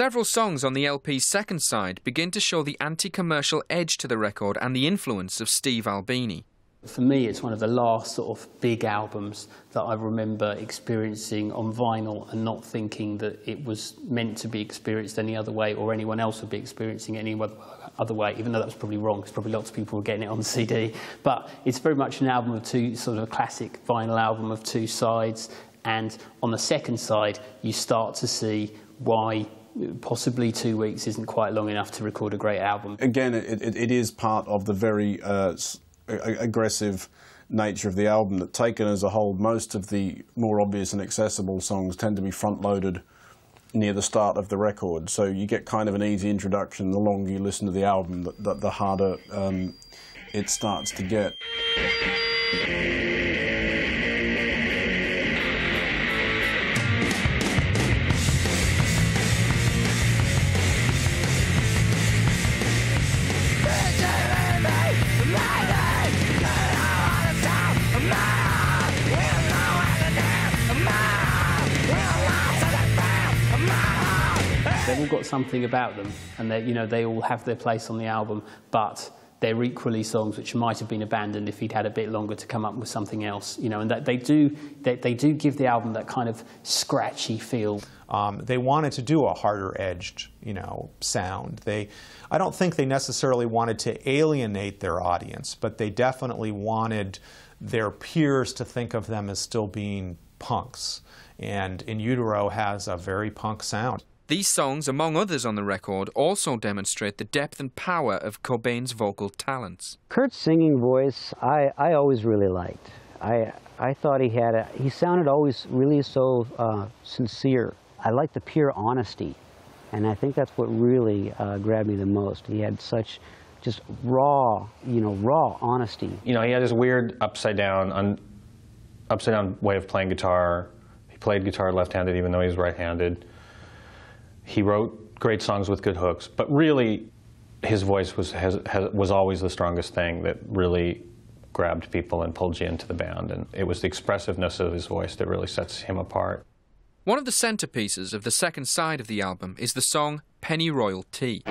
Speaker 1: Several songs on the LP's second side begin to show the anti-commercial edge to the record and the influence of Steve Albini.
Speaker 9: For me, it's one of the last sort of big albums that I remember experiencing on vinyl and not thinking that it was meant to be experienced any other way or anyone else would be experiencing it any other way, even though that was probably wrong because probably lots of people were getting it on <laughs> CD. But it's very much an album of two, sort of a classic vinyl album of two sides. And on the second side, you start to see why possibly two weeks isn't quite long enough to record a great album.
Speaker 2: Again, it, it, it is part of the very uh, aggressive nature of the album that taken as a whole, most of the more obvious and accessible songs tend to be front-loaded near the start of the record. So you get kind of an easy introduction. The longer you listen to the album, the, the, the harder um, it starts to get.
Speaker 9: Got something about them, and they, you know, they all have their place on the album, but they're equally songs which might have been abandoned if he'd had a bit longer to come up with something else, you know, and that they do, they, they do give the album that kind of scratchy feel.
Speaker 6: Um, they wanted to do a harder edged, you know, sound. They, I don't think they necessarily wanted to alienate their audience, but they definitely wanted their peers to think of them as still being punks. And In Utero has a very punk sound.
Speaker 1: These songs, among others on the record, also demonstrate the depth and power of Cobain's vocal talents.
Speaker 8: Kurt's singing voice, I, I always really liked. I, I thought he had a, he sounded always really so uh, sincere. I liked the pure honesty, and I think that's what really uh, grabbed me the most. He had such just raw, you know, raw honesty.
Speaker 10: You know, he had this weird upside down, un, upside down way of playing guitar. He played guitar left-handed even though he was right-handed. He wrote great songs with good hooks, but really his voice was, has, has, was always the strongest thing that really grabbed people and pulled you into the band. And it was the expressiveness of his voice that really sets him apart.
Speaker 1: One of the centerpieces of the second side of the album is the song Pennyroyal Tea.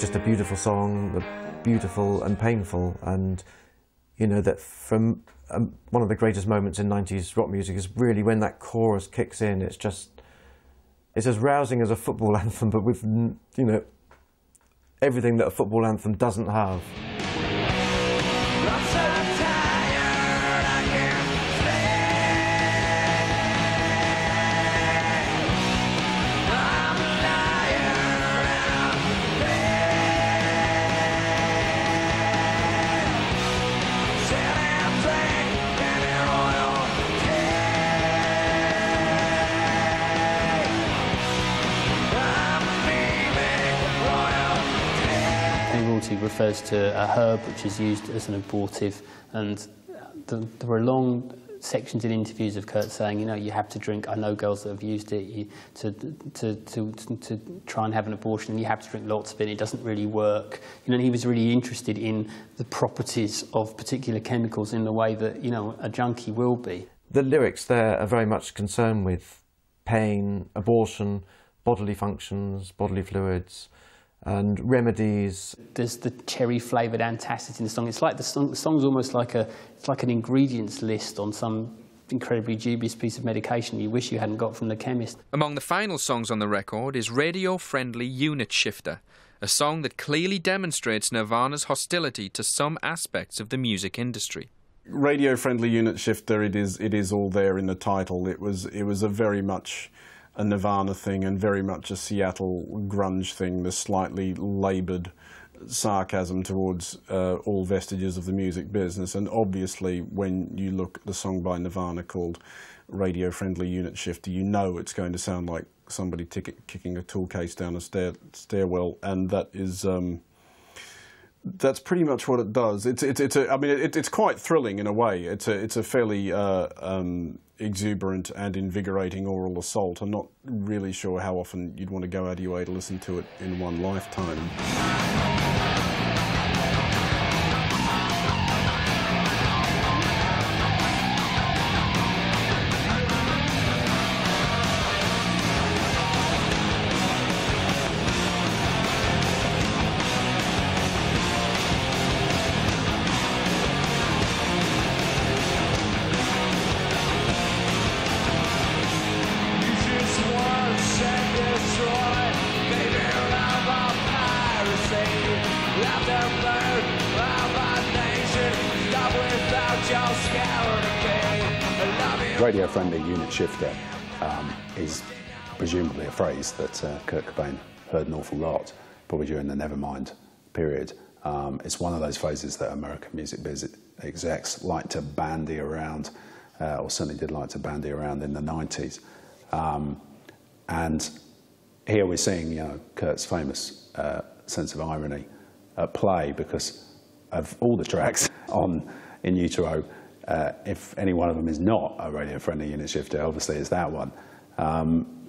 Speaker 4: Just a beautiful song, beautiful and painful, and you know that from um, one of the greatest moments in 90s rock music is really when that chorus kicks in. It's just it's as rousing as a football <laughs> anthem, but with you know everything that a football anthem doesn't have.
Speaker 9: Refers to a herb which is used as an abortive, and the, there were long sections in interviews of Kurt saying, you know, you have to drink. I know girls that have used it you, to, to, to, to try and have an abortion, and you have to drink lots of it. It doesn't really work. You know, he was really interested in the properties of particular chemicals in the way that you know a junkie will be.
Speaker 4: The lyrics there are very much concerned with pain, abortion, bodily functions, bodily fluids and remedies.
Speaker 9: There's the cherry flavoured antacid in the song. It's like the, song, the song's almost like a, it's like an ingredients list on some incredibly dubious piece of medication you wish you hadn't got from the chemist.
Speaker 1: Among the final songs on the record is Radio Friendly Unit Shifter, a song that clearly demonstrates Nirvana's hostility to some aspects of the music industry.
Speaker 2: Radio Friendly Unit Shifter, it is, it is all there in the title. It was, it was a very much a Nirvana thing and very much a Seattle grunge thing, the slightly laboured sarcasm towards uh, all vestiges of the music business. And obviously, when you look at the song by Nirvana called Radio Friendly Unit Shifter, you know it's going to sound like somebody kicking a tool case down a stair stairwell, and that is. Um, That's pretty much what it does. It's it's it's a, I mean it, it's quite thrilling in a way. It's a it's a fairly uh, um, exuberant and invigorating oral assault. I'm not really sure how often you'd want to go out of your way to listen to it in one lifetime.
Speaker 3: Kurt Cobain heard an awful lot, probably during the Nevermind period. Um, it's one of those phrases that American music biz execs like to bandy around, uh, or certainly did like to bandy around in the 90s. Um, and here we're seeing, you know, Kurt's famous uh, sense of irony at play because of all the tracks <laughs> on In Utero, uh, if any one of them is not a radio-friendly unit shifter, obviously it's that one. Um,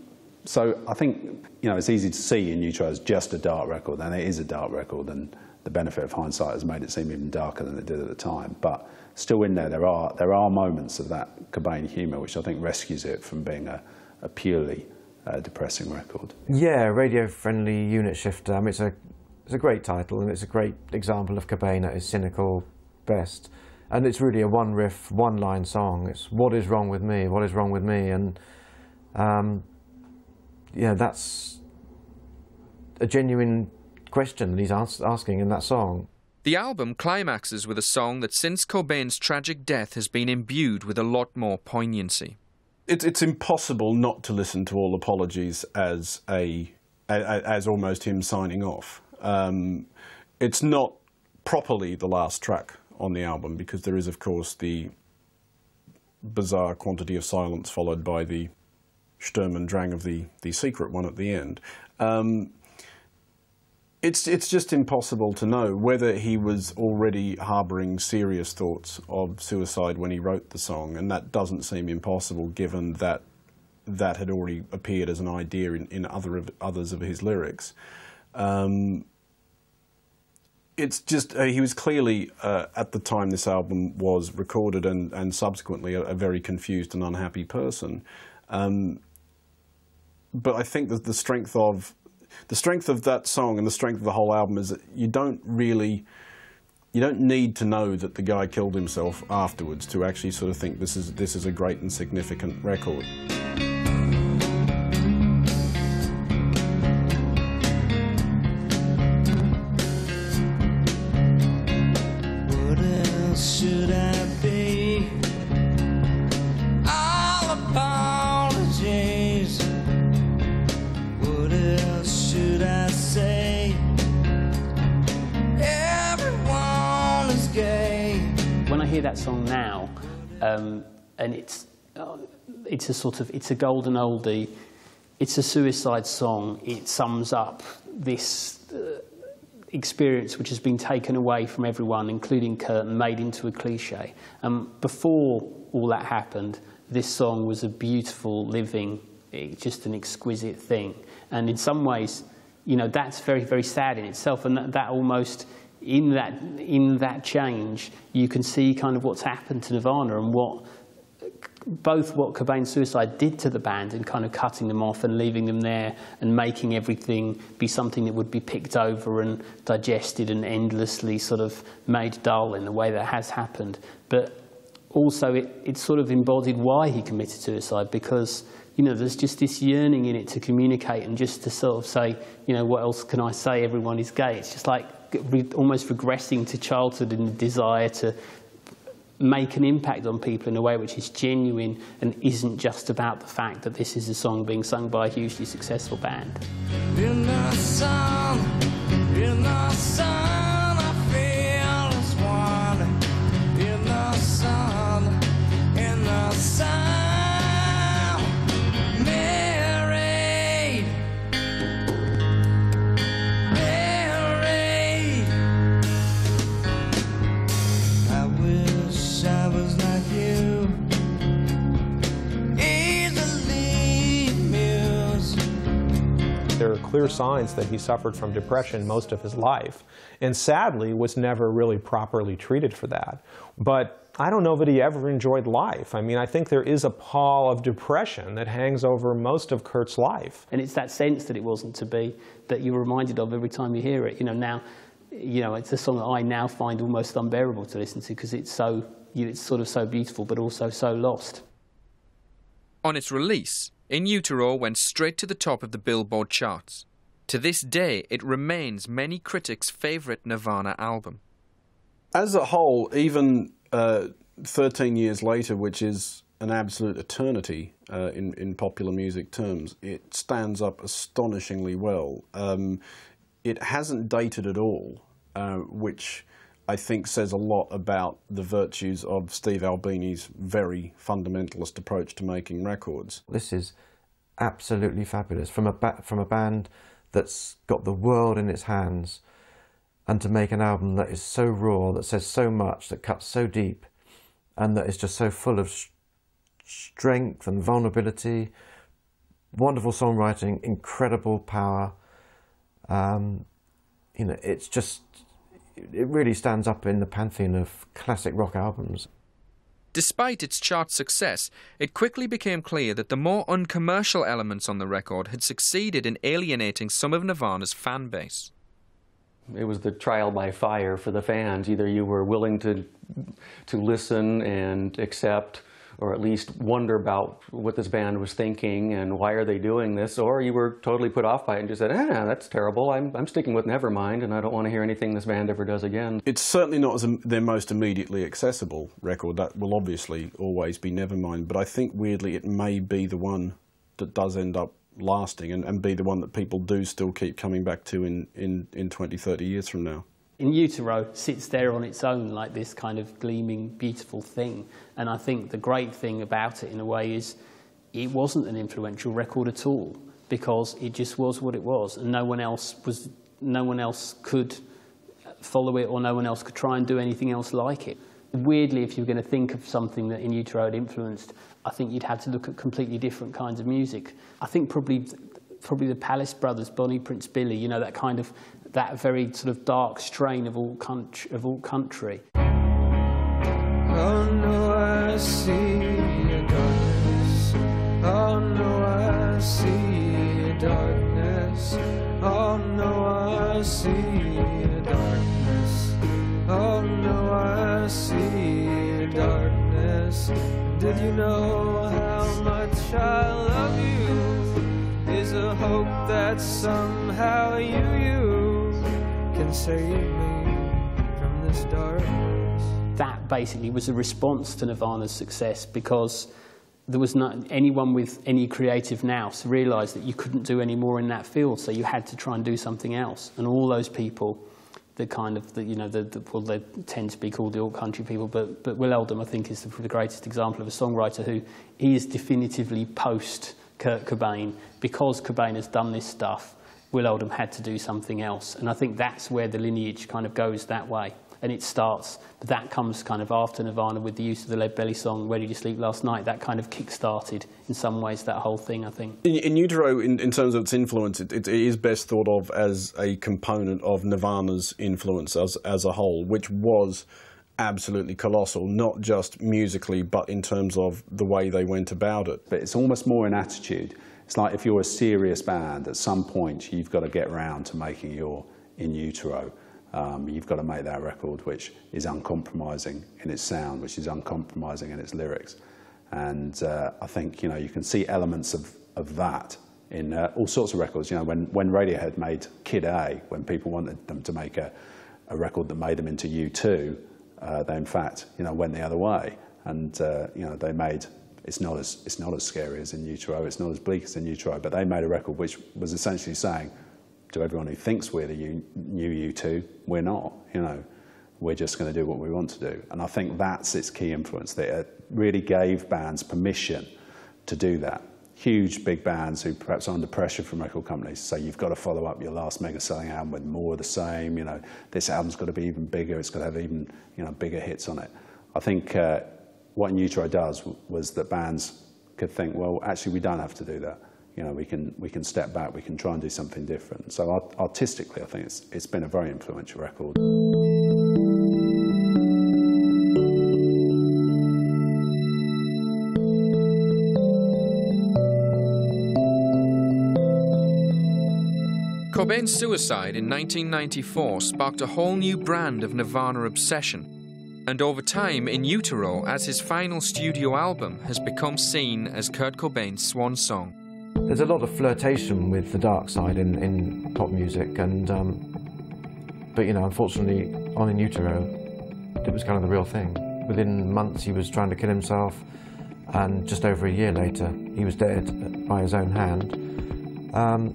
Speaker 3: so I think you know it's easy to see in Utero as just a dark record, and it is a dark record, and the benefit of hindsight has made it seem even darker than it did at the time. But still in there, there are there are moments of that Cobain humour, which I think rescues it from being a, a purely uh, depressing record.
Speaker 4: Yeah, radio-friendly unit shifter. I mean, it's a it's a great title, and it's a great example of Cobain at his cynical best and it's really a one riff, one line song. It's what is wrong with me? What is wrong with me? And um, yeah, that's a genuine question that he's ask, asking in that song.
Speaker 1: The album climaxes with a song that since Cobain's tragic death has been imbued with a lot more poignancy.
Speaker 2: It's, it's impossible not to listen to all apologies as a as almost him signing off. Um, it's not properly the last track on the album because there is, of course, the bizarre quantity of silence followed by the Sturm und Drang of the, the secret one at the end. Um, it's, it's just impossible to know whether he was already harbouring serious thoughts of suicide when he wrote the song, and that doesn't seem impossible given that that had already appeared as an idea in, in other of, others of his lyrics. Um, it's just uh, he was clearly uh, at the time this album was recorded and and subsequently a, a very confused and unhappy person. Um, but I think that the strength of the strength of that song and the strength of the whole album is that you don't really you don't need to know that the guy killed himself afterwards to actually sort of think this is this is a great and significant record.
Speaker 9: Um, and it's uh, it's a sort of it's a golden oldie. It's a suicide song. It sums up this uh, experience which has been taken away from everyone, including Kurt, and made into a cliche. Um, before all that happened, this song was a beautiful, living, eh, just an exquisite thing. And in some ways, you know, that's very, very sad in itself, and that, that almost in that, in that change, you can see kind of what's happened to Nirvana and what both what Cobain's suicide did to the band in kind of cutting them off and leaving them there and making everything be something that would be picked over and digested and endlessly sort of made dull in the way that has happened. But also it, it sort of embodied why he committed suicide because you know, there's just this yearning in it to communicate and just to sort of say, you know, what else can I say? Everyone is gay. It's just like almost regressing to childhood in the desire to make an impact on people in a way which is genuine and isn't just about the fact that this is a song being sung by a hugely successful band.
Speaker 6: Clear signs that he suffered from depression most of his life, and sadly was never really properly treated for that. But I don't know that he ever enjoyed life. I mean, I think there is a pall of depression that hangs over most of Kurt's life.
Speaker 9: And it's that sense that it wasn't to be that you're reminded of every time you hear it. You know, now, you know, it's a song that I now find almost unbearable to listen to because it's so, you know, it's sort of so beautiful, but also so lost.
Speaker 1: On its release, In Utero went straight to the top of the Billboard charts. To this day, it remains many critics' favourite Nirvana album.
Speaker 2: As a whole, even uh, 13 years later, which is an absolute eternity uh, in, in popular music terms, it stands up astonishingly well. Um, it hasn't dated at all, uh, which I think says a lot about the virtues of Steve Albini's very fundamentalist approach to making records.
Speaker 4: This is absolutely fabulous from a from a band that's got the world in its hands, and to make an album that is so raw, that says so much, that cuts so deep, and that is just so full of strength and vulnerability, wonderful songwriting, incredible power. Um, you know, it's just it really stands up in the pantheon of classic rock albums.
Speaker 1: Despite its chart success, it quickly became clear that the more uncommercial elements on the record had succeeded in alienating some of Nirvana's fan base.
Speaker 7: It was the trial by fire for the fans. Either you were willing to to listen and accept or at least wonder about what this band was thinking and why are they doing this, or you were totally put off by it and just said, ah, that's terrible. I'm, I'm sticking with Nevermind and I don't want to hear anything this band ever does again.
Speaker 2: It's certainly not as their most immediately accessible record. That will obviously always be Nevermind, but I think weirdly it may be the one that does end up lasting and, and be the one that people do still keep coming back to in, in, in 20, 30 years from now
Speaker 9: in utero sits there on its own like this kind of gleaming, beautiful thing. And I think the great thing about it, in a way, is it wasn't an influential record at all because it just was what it was, and no one else was, no one else could follow it, or no one else could try and do anything else like it. Weirdly, if you were going to think of something that In Utero had influenced, I think you'd have to look at completely different kinds of music. I think probably probably the Palace Brothers, Bonnie Prince Billy, you know, that kind of that very sort of dark strain of alt country. Of alt country.
Speaker 12: Oh no,
Speaker 9: That basically was a response to Nirvana's success because there was not anyone with any creative nous realized that you couldn't do any more in that field, so you had to try and do something else. And all those people, the kind of, the, you know, the, the, well, they tend to be called the alt country people, but, but Will Oldham, I think, is the, the greatest example of a songwriter who is definitively post Kurt Cobain because Cobain has done this stuff Will Oldham had to do something else. And I think that's where the lineage kind of goes that way. And it starts, but that comes kind of after Nirvana with the use of the Lead Belly song, Where Did You Sleep Last Night? That kind of kick-started, in some ways, that whole thing, I think.
Speaker 2: In, in Utero, in, in, terms of its influence, it, it, it is best thought of as a component of Nirvana's influence as, as a whole, which was absolutely colossal, not just musically, but in terms of the way they went about it.
Speaker 3: But it's almost more an attitude. It's like if you're a serious band, at some point you've got to get around to making your in utero. Um, you've got to make that record which is uncompromising in its sound, which is uncompromising in its lyrics. And uh, I think you know you can see elements of, of that in uh, all sorts of records. You know, when, when Radiohead made Kid A, when people wanted them to make a, a record that made them into U2, uh, they in fact you know went the other way, and uh, you know they made it's not as it's not as scary as in utero. It's not as bleak as in utero. But they made a record which was essentially saying to everyone who thinks we're the U, new U2, we're not. You know, we're just going to do what we want to do. And I think that's its key influence. That it really gave bands permission to do that. Huge big bands who perhaps are under pressure from record companies say you've got to follow up your last mega selling album with more of the same. You know, this album's got to be even bigger. It's got to have even you know bigger hits on it. I think. Uh, what In Utero does was that bands could think, well, actually, we don't have to do that. you know, we can, we can step back, we can try and do something different. So art artistically, I think it's, it's been a very influential record.
Speaker 1: Cobain's suicide in 1994 sparked a whole new brand of Nirvana obsession, and over time, In Utero, as his final studio album, has become seen as Kurt Cobain's swan song.
Speaker 4: There's a lot of flirtation with the dark side in, in pop music, and um, but you know, unfortunately, on In Utero, it was kind of the real thing. Within months, he was trying to kill himself, and just over a year later, he was dead by his own hand. Um,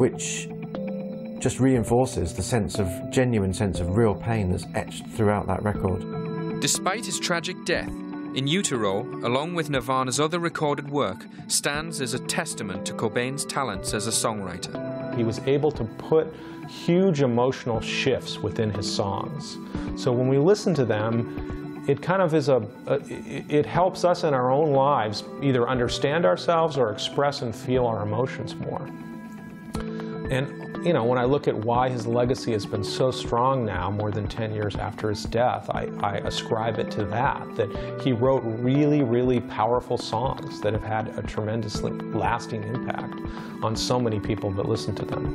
Speaker 4: which just reinforces the sense of genuine sense of real pain that's etched throughout that record.
Speaker 1: Despite his tragic death, In Utero, along with Nirvana's other recorded work, stands as a testament to Cobain's talents as a songwriter.
Speaker 6: He was able to put huge emotional shifts within his songs. So when we listen to them, it kind of is a, a, it helps us in our own lives either understand ourselves or express and feel our emotions more. And, you know, when I look at why his legacy has been so strong now, more than 10 years after his death, I, I ascribe it to that, that he wrote really, really powerful songs that have had a tremendously lasting impact on so many people that listen to them.